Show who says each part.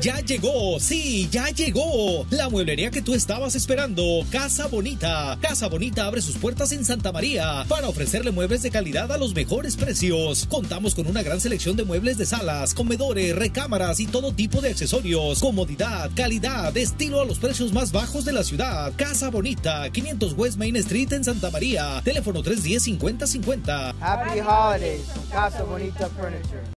Speaker 1: Ya llegó, sí, ya llegó. La mueblería que tú estabas esperando. Casa Bonita. Casa Bonita abre sus puertas en Santa María para ofrecerle muebles de calidad a los mejores precios. Contamos con una gran selección de muebles de salas, comedores, recámaras y todo tipo de accesorios. Comodidad, calidad, estilo a los precios más bajos de la ciudad. Casa Bonita, 500 West Main Street en Santa María. Teléfono 310-5050.
Speaker 2: Happy holidays Casa Bonita Furniture.